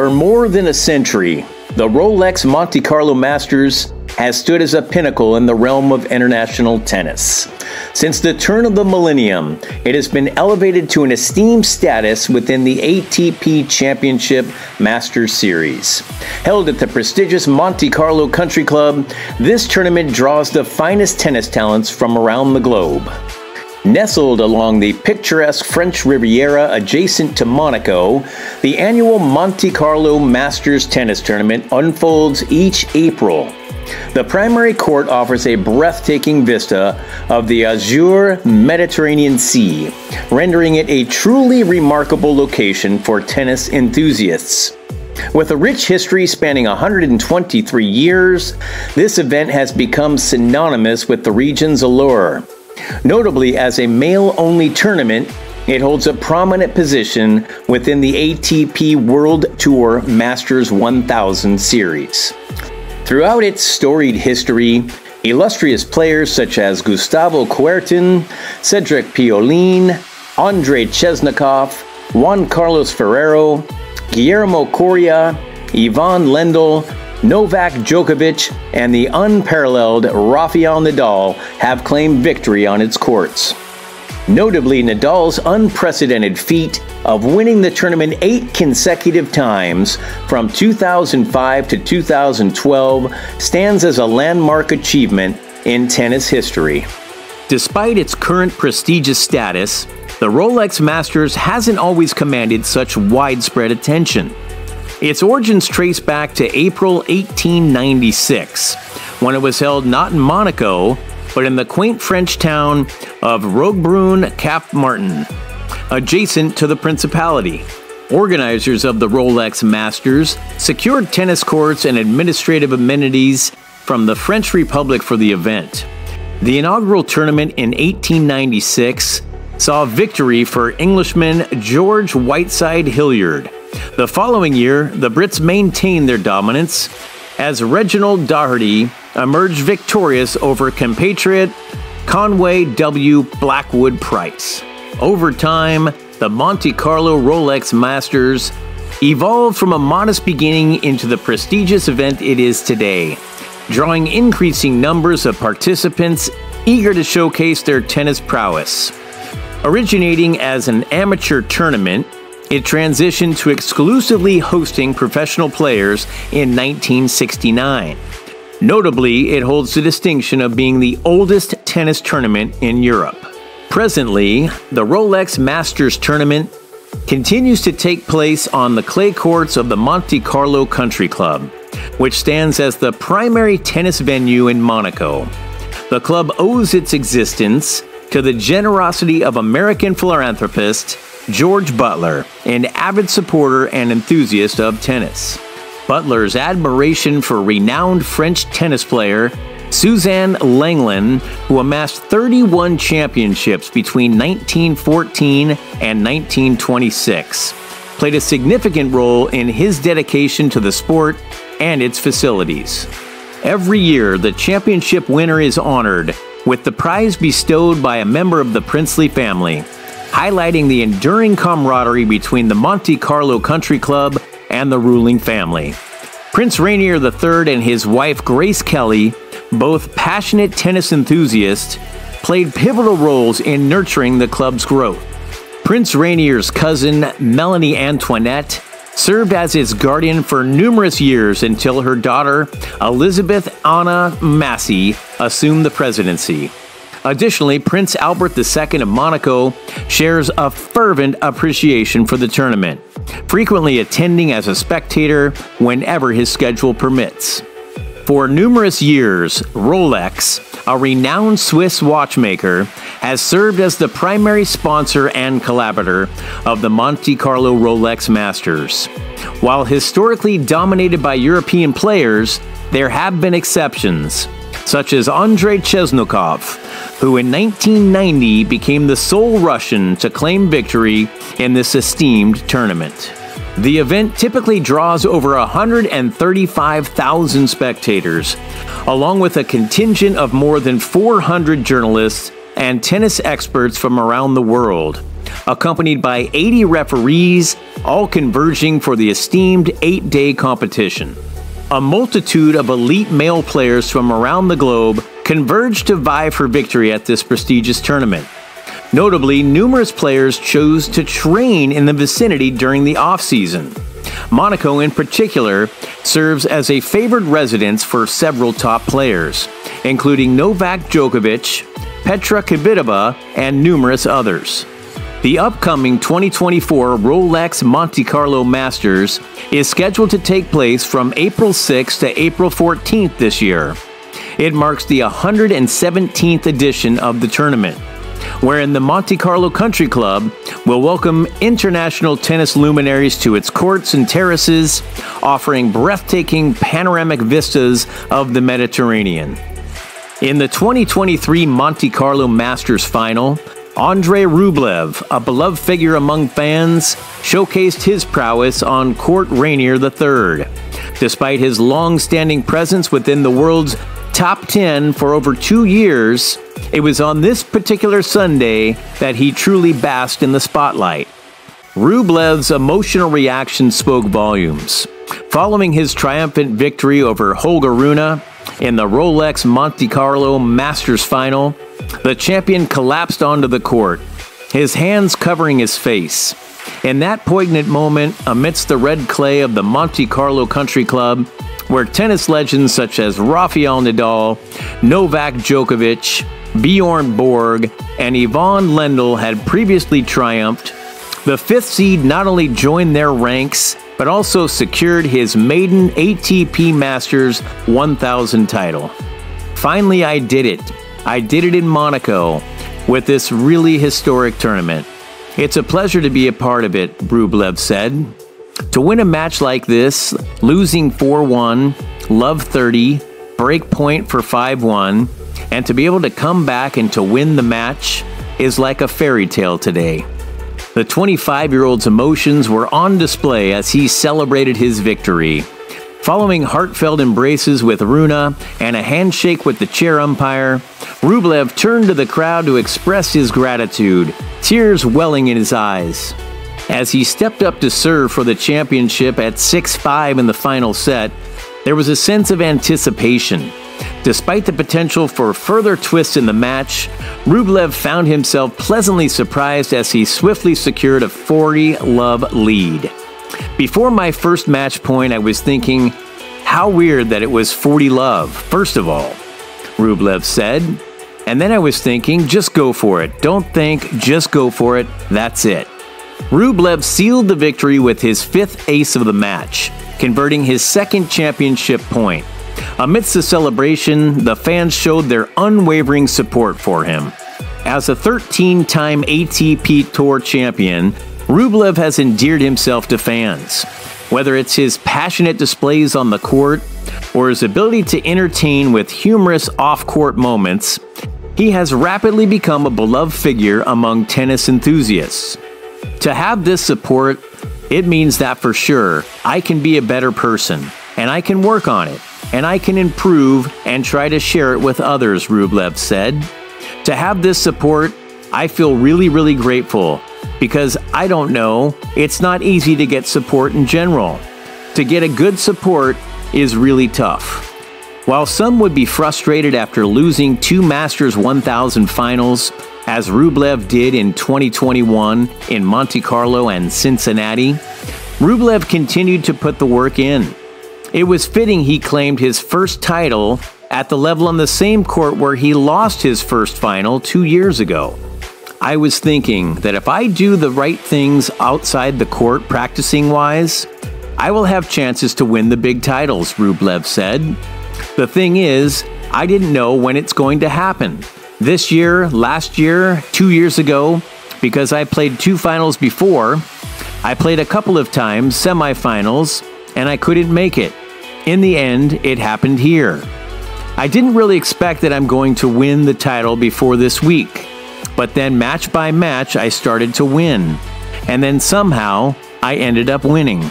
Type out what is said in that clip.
For more than a century, the Rolex Monte Carlo Masters has stood as a pinnacle in the realm of international tennis. Since the turn of the millennium, it has been elevated to an esteemed status within the ATP Championship Masters Series. Held at the prestigious Monte Carlo Country Club, this tournament draws the finest tennis talents from around the globe. Nestled along the picturesque French Riviera adjacent to Monaco, the annual Monte Carlo Masters Tennis Tournament unfolds each April. The primary court offers a breathtaking vista of the azure Mediterranean Sea, rendering it a truly remarkable location for tennis enthusiasts. With a rich history spanning 123 years, this event has become synonymous with the region's allure. Notably, as a male only tournament, it holds a prominent position within the ATP World Tour Masters 1000 series. Throughout its storied history, illustrious players such as Gustavo Kuerten, Cedric Pioline, Andrei Chesnokov, Juan Carlos Ferrero, Guillermo Coria, Ivan Lendl, Novak Djokovic and the unparalleled Rafael Nadal have claimed victory on its courts. Notably, Nadal's unprecedented feat of winning the tournament eight consecutive times from 2005 to 2012 stands as a landmark achievement in tennis history. Despite its current prestigious status, the Rolex Masters hasn't always commanded such widespread attention. Its origins trace back to April 1896, when it was held not in Monaco, but in the quaint French town of Roquebrune Cap Martin, adjacent to the Principality. Organizers of the Rolex Masters secured tennis courts and administrative amenities from the French Republic for the event. The inaugural tournament in 1896 saw victory for Englishman George Whiteside Hillyard the following year, the Brits maintained their dominance as Reginald Doherty emerged victorious over compatriot Conway W. Blackwood Price. Over time, the Monte Carlo Rolex Masters evolved from a modest beginning into the prestigious event it is today, drawing increasing numbers of participants eager to showcase their tennis prowess. Originating as an amateur tournament, it transitioned to exclusively hosting professional players in 1969. Notably, it holds the distinction of being the oldest tennis tournament in Europe. Presently, the Rolex Masters Tournament continues to take place on the clay courts of the Monte Carlo Country Club, which stands as the primary tennis venue in Monaco. The club owes its existence to the generosity of American philanthropist George Butler, an avid supporter and enthusiast of tennis. Butler's admiration for renowned French tennis player Suzanne Lenglen, who amassed 31 championships between 1914 and 1926, played a significant role in his dedication to the sport and its facilities. Every year, the championship winner is honored with the prize bestowed by a member of the princely family highlighting the enduring camaraderie between the Monte Carlo Country Club and the ruling family. Prince Rainier III and his wife Grace Kelly, both passionate tennis enthusiasts, played pivotal roles in nurturing the club's growth. Prince Rainier's cousin, Melanie Antoinette, served as its guardian for numerous years until her daughter, Elizabeth Anna Massey, assumed the presidency. Additionally, Prince Albert II of Monaco shares a fervent appreciation for the tournament, frequently attending as a spectator whenever his schedule permits. For numerous years, Rolex, a renowned Swiss watchmaker, has served as the primary sponsor and collaborator of the Monte Carlo Rolex Masters. While historically dominated by European players, there have been exceptions, such as Andrei Chesnokov, who in 1990 became the sole Russian to claim victory in this esteemed tournament. The event typically draws over 135,000 spectators, along with a contingent of more than 400 journalists and tennis experts from around the world, accompanied by 80 referees, all converging for the esteemed eight day competition. A multitude of elite male players from around the globe converged to vie for victory at this prestigious tournament. Notably, numerous players chose to train in the vicinity during the off-season. Monaco, in particular, serves as a favored residence for several top players, including Novak Djokovic, Petra Kvitova, and numerous others. The upcoming 2024 Rolex Monte Carlo Masters is scheduled to take place from April 6 to April 14th this year. It marks the 117th edition of the tournament wherein the Monte Carlo Country Club will welcome international tennis luminaries to its courts and terraces, offering breathtaking panoramic vistas of the Mediterranean. In the 2023 Monte Carlo Masters final, Andrey Rublev, a beloved figure among fans, showcased his prowess on Court Rainier III. Despite his long standing presence within the world's top 10 for over two years, it was on this particular Sunday that he truly basked in the spotlight. Rublev's emotional reaction spoke volumes. Following his triumphant victory over Holger Rune in the Rolex Monte Carlo Masters Final, the champion collapsed onto the court, his hands covering his face. In that poignant moment, amidst the red clay of the Monte Carlo Country Club, where tennis legends such as Rafael Nadal, Novak Djokovic, Bjorn Borg, and Ivan Lendl had previously triumphed, the fifth seed not only joined their ranks, but also secured his maiden ATP Masters 1000 title. Finally, I did it. I did it in Monaco with this really historic tournament. It's a pleasure to be a part of it, Rublev said. To win a match like this, losing 4 1, love 30, break point for 5 1, and to be able to come back and to win the match is like a fairy tale today. The 25 year old's emotions were on display as he celebrated his victory. Following heartfelt embraces with Rune and a handshake with the chair umpire, Rublev turned to the crowd to express his gratitude, tears welling in his eyes. As he stepped up to serve for the championship at 6 5 in the final set, there was a sense of anticipation. Despite the potential for further twists in the match, Rublev found himself pleasantly surprised as he swiftly secured a 40 love lead. Before my first match point, I was thinking, how weird that it was 40 love, first of all, Rublev said. And then I was thinking, just go for it. Don't think, just go for it. That's it. Rublev sealed the victory with his fifth ace of the match, converting his second championship point. Amidst the celebration, the fans showed their unwavering support for him. As a 13 time ATP Tour champion, Rublev has endeared himself to fans. Whether it's his passionate displays on the court or his ability to entertain with humorous off court moments, he has rapidly become a beloved figure among tennis enthusiasts. To have this support, it means that for sure I can be a better person and I can work on it and I can improve and try to share it with others, Rublev said. To have this support, I feel really, really grateful because I don't know, it's not easy to get support in general. To get a good support is really tough. While some would be frustrated after losing two Masters 1000 finals, as Rublev did in 2021 in Monte Carlo and Cincinnati, Rublev continued to put the work in. It was fitting he claimed his first title at the level on the same court where he lost his first final two years ago. I was thinking that if I do the right things outside the court practicing wise, I will have chances to win the big titles, Rublev said. The thing is, I didn't know when it's going to happen. This year, last year, two years ago, because I played two finals before, I played a couple of times semifinals, and I couldn't make it. In the end, it happened here. I didn't really expect that I'm going to win the title before this week, but then match by match, I started to win. And then somehow, I ended up winning.